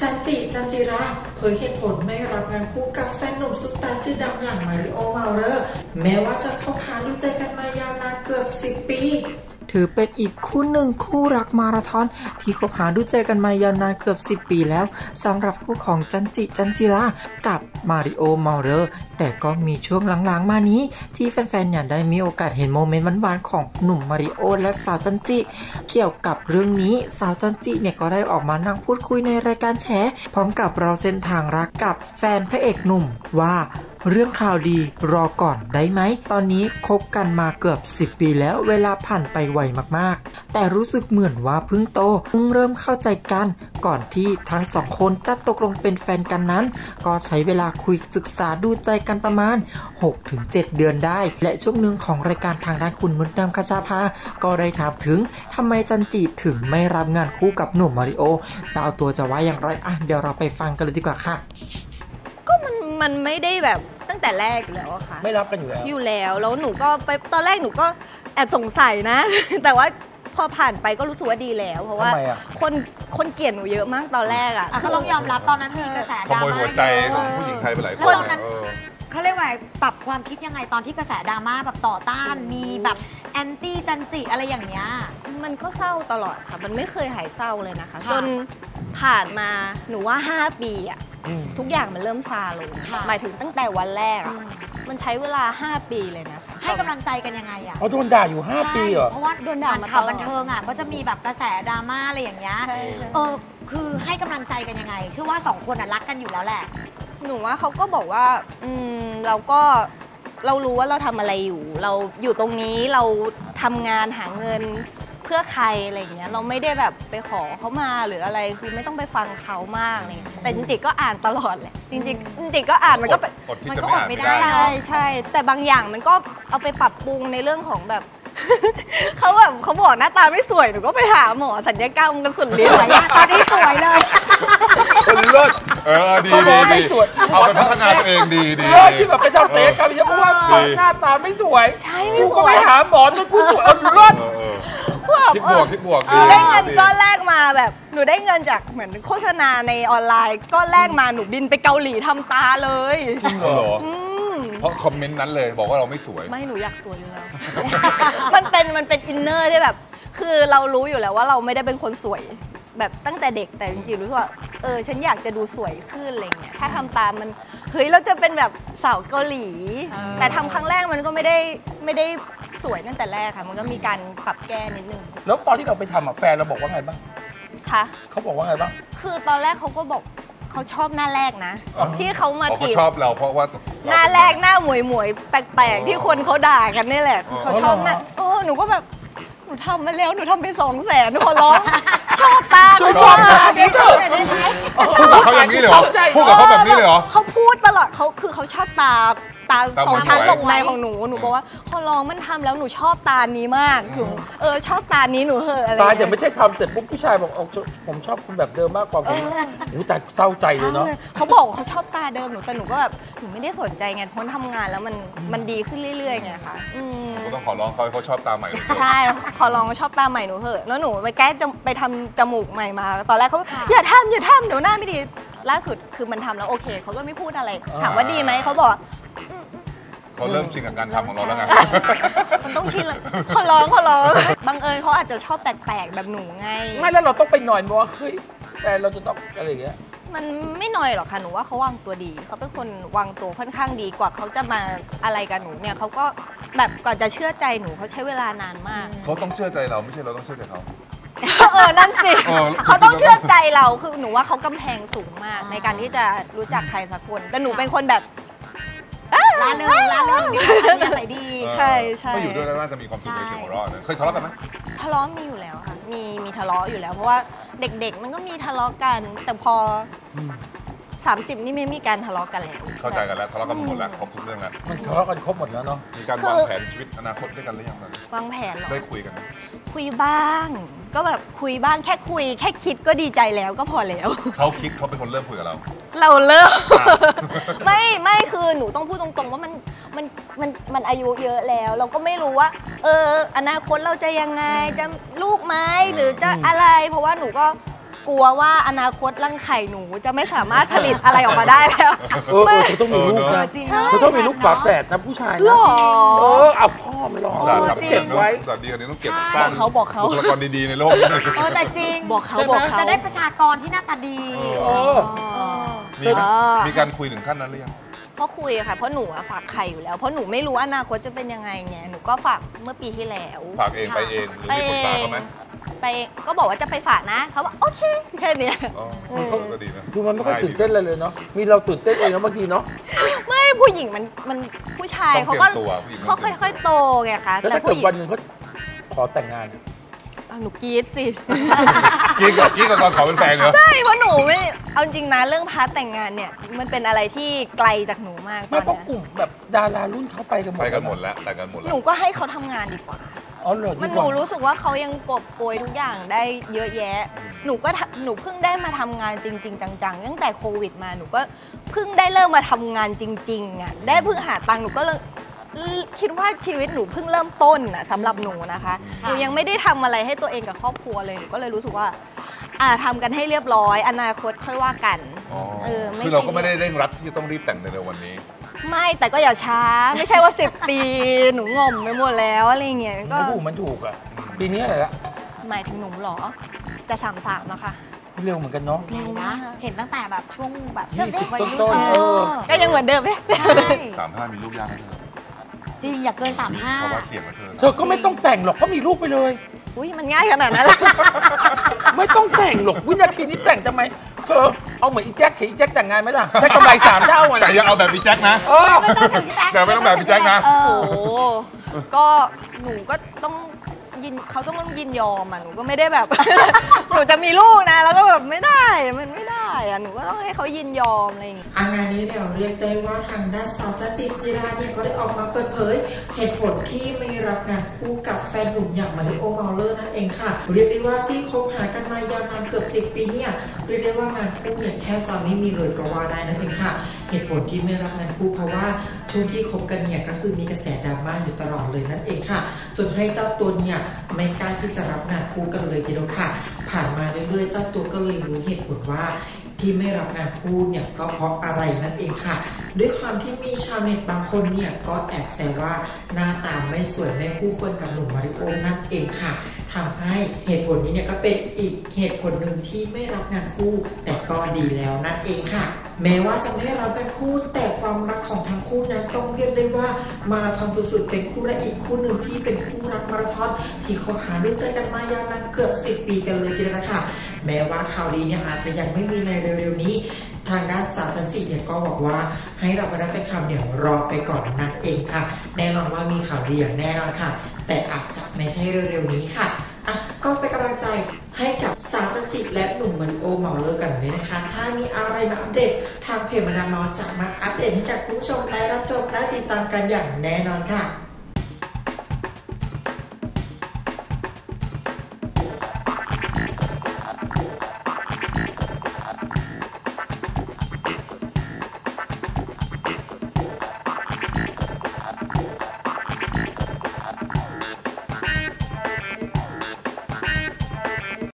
จันจิจันจิราเผยเหตุผลไม่รับงานคู่กับแฟนหนุ่มซุปตาร์ชื่อดังอย่างมาริโอ้ เมาเร่อแม้ว่าจะเข้าหาดูใจกันมายาวนานเกือบ 10 ปี ถือเป็นอีกคู่หนึ่งคู่รักมาราธอน ที่คบหาดูใจกันมายาวนานเกือบ 10 ปีแล้วสำหรับคู่ของจันจิจันจิรากับมาริโอ้ เมาเร่อแต่ก็มีช่วงหลังๆ มานี้ ที่แฟนๆเนี่ยได้มีโอกาสเห็น moment หวานๆของหนุ่มมาริโอ้และสาวจันจิเกี่ยวกับเรื่องนี้สาวจันจิเนี่ยก็ได้ออกมานั่งพูดคุยในรายการแฉพร้อมกับเราเส้นทางรักกับแฟนพระเอกหนุ่มว่า เรื่องข่าวดีรอก่อนได้ไหม ตอนนี้คบกันมาเกือบ 10 ปีแล้วเวลาผ่านไปไวมากๆ แต่รู้สึกเหมือนว่าเพิ่งโตเพิ่งเริ่มเข้าใจกัน ก่อนที่ทั้งสองคนจะตกลงเป็นแฟนกันนั้น ก็ใช้เวลาคุยศึกษาดูใจกันประมาณ 6-7 เดือนได้ และช่วงหนึ่งของรายการทางด้านคุณมดดำคาชาภาก็ได้ถามถึงทำไมจันจีถึงไม่รับงานคู่กับหนุ่มมาริโอจะเอาตัวจะว่าอย่างไรอะเดี๋ยวเราไปฟังกันเลยดีกว่าค่ะ มันมันไม่ได้แบบตั้งแต่แรกอยู่แล้วอะค่ะ ไม่รับกันอยู่แล้ว อยู่แล้วแล้วหนูก็ไปตอนแรกหนูก็แอบสงสัยนะ แต่ว่าพอผ่านไปก็รู้สึกว่าดีแล้ว เพราะว่าทำไมอะ คนคนเกลียดหนูเยอะมากตอนแรกอะอะก็ต้องยอมรับตอนนั้นมีกระแสขดราโมยม่าหัวใจเยของอะ ผู้หญิงไทยไปหลายคแล้วนตอนนั้น เออ เขาเรียกว่าไงปรับความคิดยังไงตอนที่กระแสดราม่าแบบต่อต้าน มีแบบแอนตี้จันจิอะไรอย่างเงี้ย มันก็เศร้าตลอดค่ะ มันไม่เคยหายเศร้าเลยนะคะ ค่ะ จนผ่านมาหนูว่า 5 ปีอะอืม ทุกอย่างมันเริ่มซาลงค่ะหมายถึงตั้งแต่วันแรกอือะมมันใช้เวลา 5 ปีเลยนะคะ ให้กำลังใจกันยังไงอะเขาโดนด่าอยู่ 5 ปีเหรอใช่เพราะว่าโดนด่ามาข่าวตลอดบันเทิงอะก็จะมีแบบกระแสดราม่าอะไรอย่างเงี้ยใช่เออ คือให้กำลังใจกันยังไง เชื่อว่าสองคนอะรักกันอยู่แล้วแหละ หนูว่าเขาก็บอกว่า อืม เราก็เรารู้ว่าเราทำอะไรอยู่ เราอยู่ตรงนี้เราทำงานหาเงิน เพื่อใครอะไรอย่างเงี้ยเราไม่ได้แบบไปขอเขามาหรืออะไรคือไม่ต้องไปฟังเขามากอะไรเงี้ยแต่จริงๆก็อ่านตลอดแหละจริงๆจริงๆก็อ่านมันก็เป็นอดที่มันจะก็ไม่อดอ่านไม่ไม่ได้ได้ใช่ใช่ แต่บางอย่างมันก็เอาไปปรับปรุงในเรื่องของแบบ เขาแบบเขาบอกหน้าตาไม่สวยหนูก็ไปหาหมอสัญญกรรมกันสุดฤทธิ์อะไรเงี้ยตอนนี้สวยเลย คนเลิศเออดีเขาบดีอกให้ดีสวยเอาไปพัฒนาตัวเองดีดี เลิศที่แบบไปทำศัลยกรรมเยอะเพราะว่าดีหน้าตาไม่สวยใช่ไม่กูสก็วไปยหาหมอจนกูสวยเอาเลิศเออเออ แบบคิดบวกคิดบวกหนูได้เงินดีก้อนแรกมาแบบ หนูได้เงินจากเหมือนโฆษณาในออนไลน์ก้อนแรกมาหนูบินไปเกาหลีทำตาเลย จริงเหรออืม เพราะคอมเมนต์นั้นเลยบอกว่าเราไม่สวย ไม่หนูอยากสวยอยู่แล้ว มันเป็นมันเป็นอินเนอร์ที่แบบ คือเรารู้อยู่แล้วว่าเราไม่ได้เป็นคนสวย แบบตั้งแต่เด็กแต่จริงๆรู้สึกว่าเออฉันอยากจะดูสวยขึ้นอะไรเงี้ยถ้าทำตามมันเฮ้ยเราจะเป็นแบบสาวเกาหลีอ่าแต่ทำครั้งแรกมันก็ไม่ได้ไม่ได้ สวยตั้งแต่แรกค่ะ มันก็มีการปรับแก้นิดนึงแล้วตอนที่เราไปทำอะแฟนเราบอกว่าไงบ้างค่ะ เขาบอกว่าไงบ้าง คือตอนแรกเขาก็บอกเขาชอบหน้าแรกนะ อ๋อ ที่เขามาอ๋อเขาจีบชอบเราเพราะว่า หน้าแรกหน้าหมวยหมวยๆแปลกๆที่คนเขาด่ากันนี่แหละคือเขาชอบหน้าโอ้หนูก็แบบหนูทำมาแล้วหนูทำไปสองแสนขอร้อง ชอบตาหนูชอบตาเดี๋ยวเถอะได้ไหมพูดกับเขาอย่างนี้เลยเหรอเข้าใจพูดกับเขาแบบนี้เลยเหรอเขาพูดตลอดเขาคือเขาชอบตาตาตาสองชั้นหมวยๆหลบในของหนูหนูบอกว่าขอร้องมันทำแล้วหนูชอบตานี้มากคือเออชอบตานี้หนูเหอะอะไรตายเงี้แต่ไม่ใช่ทำเสร็จปุ๊บผู้ชายบอกเอาผมชอบคุณแบบเดิมมากกว่าผมโอ้แต่เศร้าใจเลยเนาะใช่เขาบอกเขาชอบตาเดิมหนูแต่หนูก็แบบหนูไม่ได้สนใจไงเพราะทำงานแล้วมันมันดีขึ้นเรื่อยๆไงค่ะอืมก็ต้องขอร้องเขาให้เขาชอบตาใหม่ใช่ขอลองชอบตาใหม่หนูเหอะแล้วหนูไปแก้จมไปทำจมูกใหม่มา ตอนแรกเขาอย่าทำอย่าทำเดี๋ยวหน้าไม่ดี ล่าสุดคือมันทำแล้วโอเคเขาก็ไม่พูดอะไร ถามว่าดีไหมเขาบอกเขาเริ่มชินกับการทำของเราแล้วไง มันต้องชินเลยขอร้องขอร้องบังเอิญเขาอาจจะชอบแปลกๆแบบหนูไง ไม่แล้วเราต้องไปหน่อยมั้ยว่าเฮ้ยแต่เราจะต้องอะไรอย่างเงี้ยมันไม่น้อยหรอกค่ะหนูว่าเขาวางตัวดี เขาเป็นคนวางตัวค่อนข้างดีกว่าเขาจะมาอะไรกับหนูเนี่ยเขาก็แบบก่อนจะเชื่อใจหนูเขาใช้เวลานานมาก เขาต้องเชื่อใจเราไม่ใช่เราต้องเชื่อใจเขา เออ นั่นสิ เออ เขาต้องเชื่อใจเรา คือหนูว่าเขากำแพงสูงมาก ในการที่จะรู้จักใครสักคน แต่หนูเป็นคนแบบลาเริงลาเริงดีอันนี้ใส่ดี ใช่ใช่ไม่อยู่ด้วยแล้วน่าจะมีความสุขในเสียงหัวเราะนะเคยทะเลาะกันไหม ทะเลาะมีอยู่แล้วค่ะ มีมีทะเลาะอยู่แล้ว เพราะว่าเด็กๆ มันก็มีทะเลาะกัน แต่พออ 30 นี่ไม่มีการทะเลาะกันแล้วเข้าใจกันแล้วทะเลาะกันหมดแล้วครบทุกเรื่องแล้วมันทะเลาะกันครบหมดแล้วเนาะมีการวางแผนชีวิตอนาคตด้วยกันหรือยังตอนนี้วางแผนเหรอได้คุยกันไหมคุยบ้าง ก็แบบคุยบ้างแค่คุย แค่คิดก็ดีใจแล้วก็พอแล้ว เขาคิดเขาเป็นคนเริ่มคุยกับเรา เราเลิกอะไม่ไม่คือหนูต้องพูดตรงๆ ว่ามันมันมันมันอายุเยอะแล้ว เราก็ไม่รู้ว่า เออ อนาคตเราจะยังไงจะลูกไหมหรือจะอะไร เพราะว่าหนูก็ กลัวว่าอนาคตรังไข่หนูจะไม่สามารถผลิตอะไรออกมาได้แล้วเออเออเขาต้องมีลูกเออนะเนอะจริงเขาต้องมีลูกฝาแฝดนะผู้ชายหรนะอเออเอาพ่อมันหรออุตส่าห์จริทำงเก็เก็บบไว้ไว้อุตส่าห์ดีอันนี้ต้องเก็บใช่สร้างบอกเขาบอกเขาบุคลากรดีๆในโลกนี้เออแต่จริงบอกเขาบอกเขาจะได้ประชากรที่หน้าตาดีเออเออมีอ่ามีมีการคุยถึงขั้นนั้นหรือยังก็คุยค่ะเพราะหนูอะฝากไข่อยู่แล้ว เพราะหนูไม่รู้อนาคตจะเป็นยังไงไงหนูก็ฝากเมื่อปีที่แล้ว ฝากเองไปเองหรือมีปรึกษาเขาไหม ไปก็บอกว่าจะไปฝากนะเขาบอกโอเคแค่เนี้ย อ๋อก็ดีนะดูมันไม่ค่อยตื่นเต้นเลยเลยเนาะ มีเราตื่นเต้นเองนะบางทีเนาะ ไม่ผู้หญิงมันมันผู้ชายต้องเขาเตรีก็ยมตัวผู้หญิงเขาค่อยๆ โตไงคะแล้วแต่ถ้าผู้เกิดหญิงวันหนึ่งเขาขอแต่งงานอะหนูกรี๊ดสิ กินกับกินกับตอนขอเป็นแฟนเหรอ ใช่เพราะหนูไม่เอาจริงนะเรื่องพาร์ทแต่งงานเนี่ยมันเป็นอะไรที่ไกลจากหนูมากตไม่อนเพราะเนี้ยกลุ่มแบบดารารุ่นเขาไปกันหมดไปกันหมดแล้วแต่งกันหมดหแล้วนูก็ให้เขาทำงานดีกว่า อ๋อเหรอมันดีหกนูว่ารู้สึกว่าเขายังกอบโกยทุกอย่างได้เยอะแยะ หนูก็ทำหนูเพิ่งได้มาทำงานจริง ๆ จังๆตั้งแต่โควิดมาหนูก็เพิ่งได้เริ่มมาทำงานจริงๆอะได้เพิ่งหาตังค์หนูก็เลยคิดว่าชีวิตหนูเพิ่งเริ่มต้นอะสำหรับหนูนะคะหนูยังไม่ได้ทำอะไรให้ตัวเองกับครอบครัวเลยหนูก็เลยรู้สึกว่าอ่าทำกันให้เรียบร้อย อนาคตค่อยว่ากัน อ๋อเออไม่คือเราก็ซีเรียสไม่ได้เร่งรัดที่จะต้องรีบแต่งในเร็ววันนี้ ไม่แต่ก็อย่าช้า ไม่ใช่ว่า 10 ปีหนูงอมไปหมดแล้วอะไรเงี้ยก็มันถูกมันถูกอะปีนี้อะไรละหมายถึงหนูเหรอ จะสามสามแล้วค่ะเร็วเหมือนกันเนาะเร็วนะมากเห็นตั้งแต่แบบช่วงแบบยี่สิบวัยรุ่ต้นๆเออก็ยังเหมือนเดิมไหมใช่สามห้ามีลูกยากนะเธอจริงอย่าเกินสามห้าเพราะว่าเสี่ยงนะเธอเธอก็ไม่ต้องแต่งหรอกก็มีลูกไปเลยอุ้ยมันง่ายขนาดนั้นเหรอไม่ต้องแต่งหรอกวินาทีนี้แต่งทำไม เธอ เอาเหมือนอีแจ็คเห็นอีแจ็คแต่งงานไหมล่ะได้กำไรสามเท่าอะแต่อย่าเอาแบบพี่แจ็คนะ เออไม่ต้องถึงแจ็คแต่ไม่ต้องแบบพี่แจ็คนะเอโอ้อโหก็หนูก็ต้อง ยินเขาต้องยินยอมอะหนูก็ไม่ได้แบบ หนูจะมีลูกนะ แล้วก็แบบไม่ได้มันไม่ได้อะหนูก็ต้องให้เขายินยอมอะไรอย่างเงี้ยอางานนี้เนี่ยเรียกได้ว่าทางด้านสาวจัจิตจิราเนี่ยก็ได้ออกมาเปิดเผย เหตุผลที่ไม่รับงานคู่กับแฟนหนุ่มอย่างมาริโอเมาเลอร์นั่นเองค่ะ เรียกได้ว่าที่คบหากันมายาวนานเกือบ10ปีเนี่ยเรียกได้ว่างานคู่เนี่ยแทบจะไม่มีเลยก็ว่าได้นั่นเองค่ะ เหตุผลที่ไม่รับงานคู่เพราะว่าช่วงที่คบกันเนี่ยก็คือมีกระแสดราม่าอยู่ตลอด เองค่ะ จนให้เจ้าตัวเนี่ยไม่กล้าที่จะรับงานคู่กันเลยทีเดียวค่ะ ผ่านมาเรื่อยๆ เจ้าตัวก็เลยรู้เหตุผลว่า ที่ไม่รับงานคู่เนี่ยก็เพราะอะไรนั่นเองค่ะ ด้วยความที่มีชาวเน็ตบางคนเนี่ยก็แอบแซวว่าหน้าตาไม่สวยไม่คู่ควรกับหนุ่มมาริโอนั่นเองค่ะทำให้เหตุผลนี้เนี่ยก็เป็นอีกเหตุผลหนึ่งที่ไม่รับงานคู่ แต่ก็ดีแล้วนั่นเองค่ะ แม้ว่าจะไม่รับงานคู่ แต่ความรักของทั้งคู่นั้นต้องเรียกได้ว่ามาราธอนสุดๆเป็นคู่และอีกคู่หนึ่งที่เป็นคู่รักมาราธอนที่เขาหาด้วยใจกันมายาวนานเกือบ 10 ปีกันเลยทีเดียวนะคะแม้ว่าข่าวดีเนี่ยอาจจะยังไม่มีในเร็วๆนี้ ทางด้านสาวจันจิเนี่ยก็บอกว่าให้เราบรรดาแฟนคลับเนี่ยรอไปก่อนนั่นเองค่ะ แน่นอนว่ามีข่าวดีอย่างแน่นอนค่ะ แต่อาจจะไม่ใช่เร็วๆนี้ค่ะอะก็เป็นกำลังใจให้กับสาวจันจิและหนุ่มมาริโอเมาเลอร์กันด้วยนะคะ ถ้ามีอะไรมาอัปเดตทางเพจมาดามอจะมาอัปเดตให้กับคุณผู้ชมได้รับชมและติดตามกันอย่างแน่นอนค่ะ